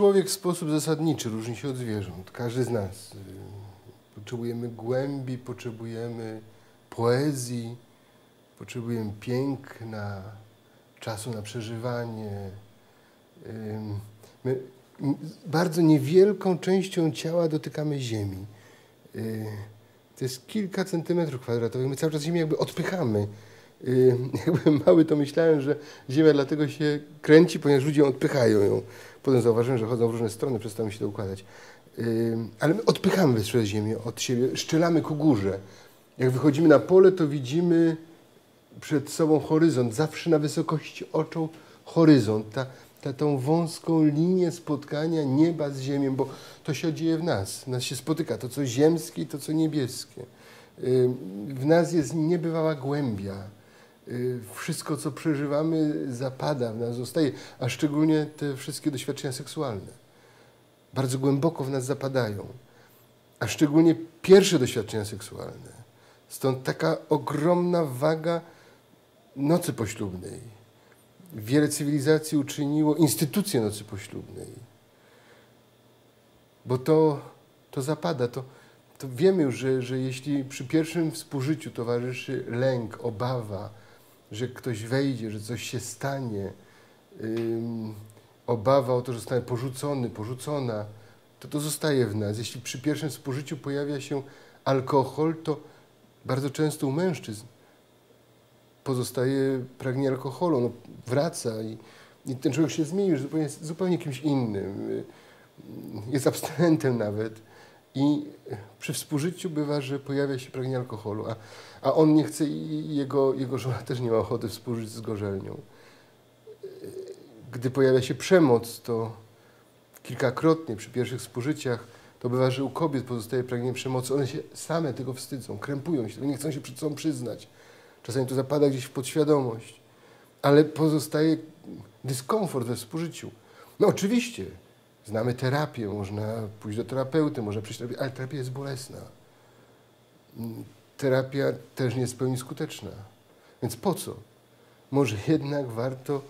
Człowiek w sposób zasadniczy różni się od zwierząt. Każdy z nas. Y, potrzebujemy głębi, potrzebujemy poezji, potrzebujemy piękna, czasu na przeżywanie. My bardzo niewielką częścią ciała dotykamy ziemi. Y, to jest kilka centymetrów kwadratowych. My cały czas ziemię jakby odpychamy. Y, jakbym mały, to myślałem, że Ziemia dlatego się kręci, ponieważ ludzie odpychają ją. Potem zauważyłem, że chodzą w różne strony, przestało mi się to układać. Ale my odpychamy przez Ziemię od siebie, szczelamy ku górze. Jak wychodzimy na pole, to widzimy przed sobą horyzont, zawsze na wysokości oczu horyzont. Ta, ta, tą wąską linię spotkania nieba z ziemią, bo to się dzieje w nas. Nas się spotyka to, co ziemskie i to, co niebieskie. W nas jest niebywała głębia. Y, wszystko, co przeżywamy, zapada w nas, zostaje, a szczególnie te wszystkie doświadczenia seksualne. Bardzo głęboko w nas zapadają, a szczególnie pierwsze doświadczenia seksualne. Stąd taka ogromna waga nocy poślubnej. Wiele cywilizacji uczyniło instytucję nocy poślubnej, bo to, to zapada, to, to wiemy już, że, że jeśli przy pierwszym współżyciu towarzyszy lęk, obawa, że ktoś wejdzie, że coś się stanie, obawa o to, że zostanie porzucony, porzucona, to to zostaje w nas. Jeśli przy pierwszym spożyciu pojawia się alkohol, to bardzo często u mężczyzn pozostaje pragnienie alkoholu, no, wraca i, i ten człowiek się zmienił, zupełnie, zupełnie kimś innym. Jest abstynentem nawet. I przy współżyciu bywa, że pojawia się pragnienie alkoholu, a, a on nie chce i jego, jego żona też nie ma ochoty współżyć z gorzelnią. Gdy pojawia się przemoc, to kilkakrotnie przy pierwszych współżyciach to bywa, że u kobiet pozostaje pragnienie przemocy. One się same tego wstydzą, krępują się, nie chcą się przed sobą przyznać. Czasami to zapada gdzieś w podświadomość, ale pozostaje dyskomfort we współżyciu. No oczywiście, znamy terapię, można pójść do terapeuty, można przyjść ale terapia jest bolesna. Terapia też nie jest w pełni skuteczna. Więc po co? Może jednak warto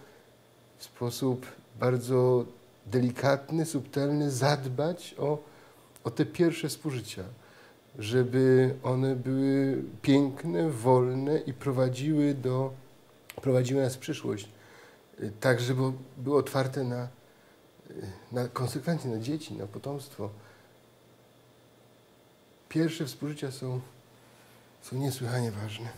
w sposób bardzo delikatny, subtelny zadbać o, o te pierwsze współżycia żeby one były piękne, wolne i prowadziły, do, prowadziły nas w przyszłość. Tak, żeby były otwarte na, na konsekwencje, na dzieci, na potomstwo. Pierwsze współżycia są, są niesłychanie ważne.